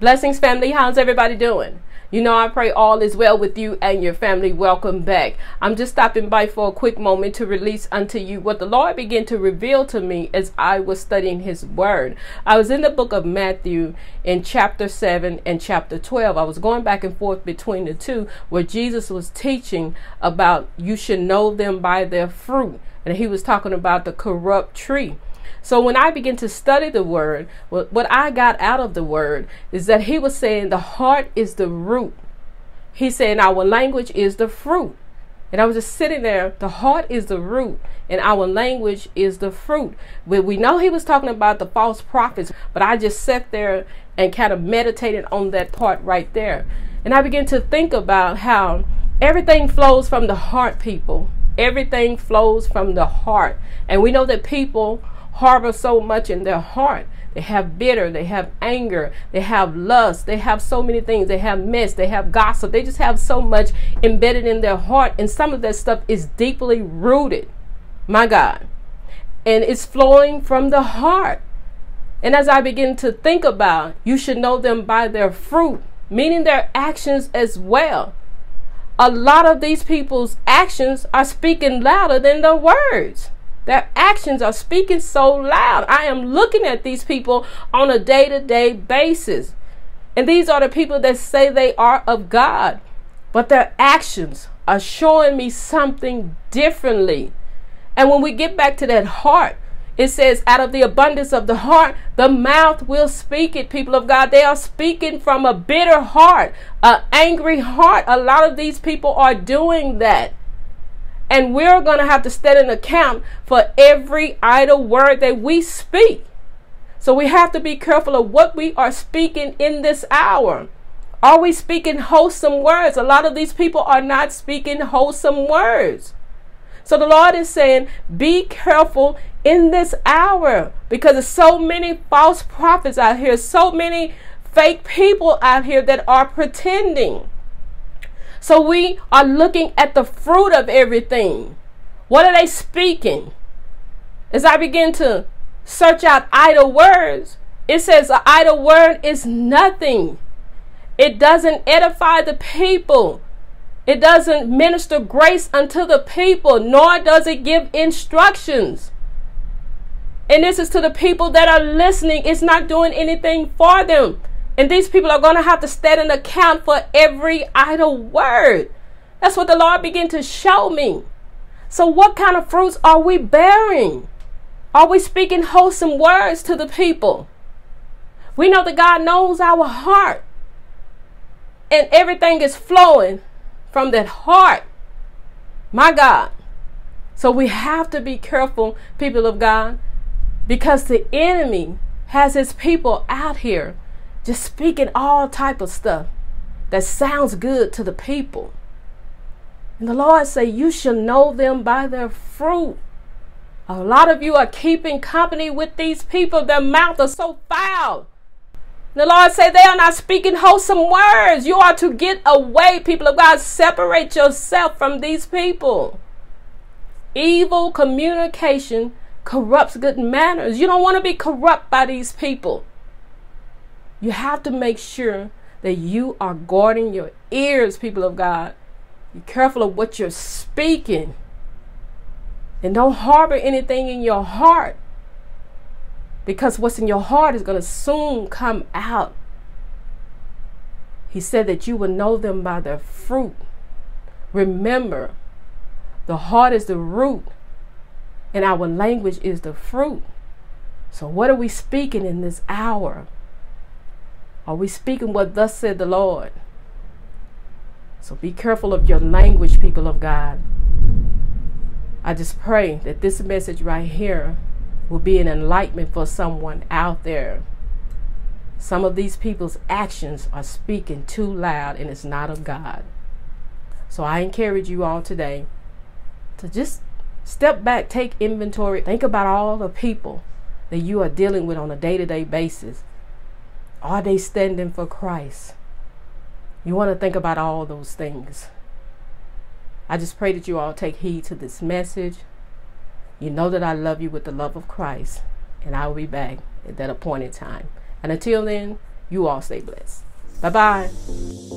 Blessings, family. How's everybody doing? You know, I pray all is well with you and your family. Welcome back. I'm just stopping by for a quick moment to release unto you what the Lord began to reveal to me as I was studying His Word. I was in the book of Matthew in chapter 7 and chapter 12. I was going back and forth between the two where Jesus was teaching about you should know them by their fruit. And He was talking about the corrupt tree. So when I began to study the word, what, I got out of the word is that he was saying the heart is the root. He's saying our language is the fruit. And I was just sitting there. The heart is the root, and our language is the fruit. We, we know he was talking about the false prophets, but I just sat there and kind of meditated on that part right there. And I began to think about how everything flows from the heart, people. Everything flows from the heart. And we know that people harbor so much in their heart. They have bitter, they have anger, they have lust, they have so many things. They have mess, they have gossip. They just have so much embedded in their heart. And some of that stuff is deeply rooted. My God. And it's flowing from the heart. And as I begin to think about, you should know them by their fruit, meaning their actions as well. A lot of these people's actions are speaking louder than their words. Their actions are speaking so loud. I am looking at these people on a day to day basis. And these are the people that say they are of God, but their actions are showing me something differently. And when we get back to that heart, it says, out of the abundance of the heart, the mouth will speak it, people of God. They are speaking from a bitter heart, an angry heart. A lot of these people are doing that. And we're going to have to stand an account for every idle word that we speak. So we have to be careful of what we are speaking in this hour. Are we speaking wholesome words? A lot of these people are not speaking wholesome words. So the Lord is saying, be careful in this hour because there's so many false prophets out here, so many fake people out here that are pretending. So we are looking at the fruit of everything. What are they speaking? As I begin to search out idle words, it says an idle word is nothing. It doesn't edify the people. It doesn't minister grace unto the people, nor does it give instructions. And this is to the people that are listening. It's not doing anything for them. And these people are going to have to stand an account for every idle word. That's what the Lord began to show me. So, what kind of fruits are we bearing? Are we speaking wholesome words to the people? We know that God knows our heart, and everything is flowing from that heart. My God. So, we have to be careful, people of God, because the enemy has his people out here just speaking all type of stuff that sounds good to the people. And the Lord say, you shall know them by their fruit. A lot of you are keeping company with these people. Their mouth are so foul. The Lord say they are not speaking wholesome words. You are to get away, people of God. Separate yourself from these people. Evil communication corrupts good manners. You don't want to be corrupt by these people. You have to make sure that you are guarding your ears, people of God. Be careful of what you're speaking. And don't harbor anything in your heart. Because what's in your heart is going to soon come out. He said that you will know them by their fruit. Remember, the heart is the root, and our language is the fruit. So, what are we speaking in this hour? Are we speaking what thus said the Lord? So be careful of your language, people of God. I just pray that this message right here will be an enlightenment for someone out there. Some of these people's actions are speaking too loud and it's not of God. So I encourage you all today to just step back, take inventory, think about all the people that you are dealing with on a day to day basis. Are they standing for Christ? You want to think about all those things. I just pray that you all take heed to this message. You know that I love you with the love of Christ, and I will be back at that appointed time. And until then, You all stay blessed. Bye bye.